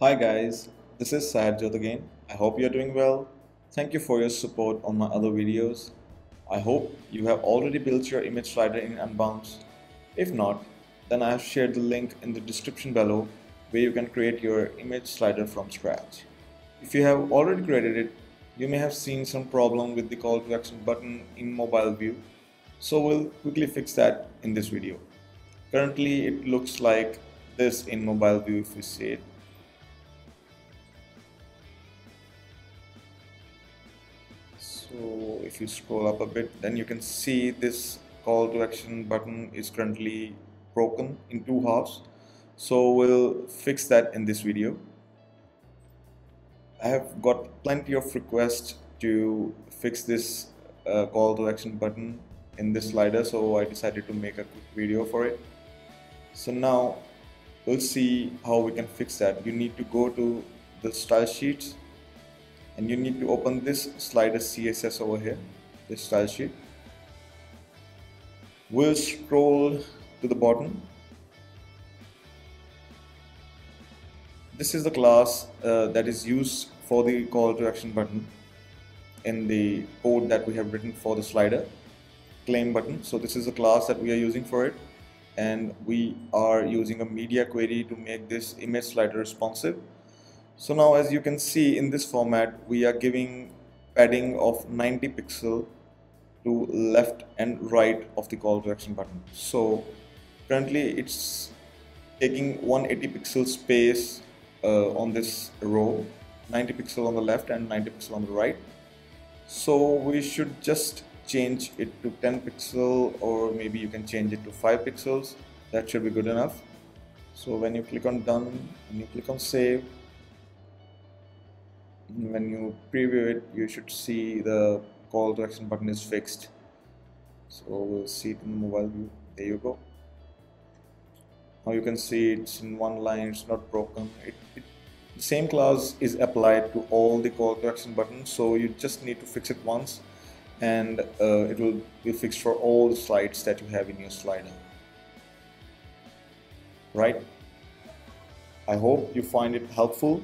Hi guys, this is Syed again. I hope you're doing well. Thank you for your support on my other videos. I hope you have already built your image slider in Unbounce. If not, then I have shared the link in the description below where you can create your image slider from scratch. If you have already created it, you may have seen some problem with the call to action button in mobile view. So we'll quickly fix that in this video. Currently it looks like this in mobile view if you see it if you scroll up a bit then you can see this call to action button is currently broken in two halves. So we'll fix that in this video. I have got plenty of requests to fix this uh, call to action button in this slider so I decided to make a quick video for it. So now we'll see how we can fix that. You need to go to the style sheets and you need to open this slider CSS over here this style sheet. We'll scroll to the bottom. This is the class uh, that is used for the call to action button in the code that we have written for the slider claim button. So this is the class that we are using for it. And we are using a media query to make this image slider responsive so now as you can see in this format we are giving padding of 90 pixel to left and right of the call to action button. So currently it's taking 180 pixel space uh, on this row 90 pixel on the left and 90 pixel on the right. So we should just change it to 10 pixel or maybe you can change it to 5 pixels. That should be good enough. So when you click on done and you click on save when you preview it you should see the call to action button is fixed. So we'll see it in the mobile view. There you go. Now you can see it's in one line it's not broken. It, it, the same class is applied to all the call to action buttons so you just need to fix it once and uh, it will be fixed for all the slides that you have in your slider. Right? I hope you find it helpful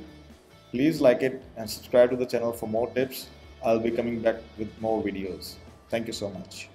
Please like it and subscribe to the channel for more tips. I'll be coming back with more videos. Thank you so much.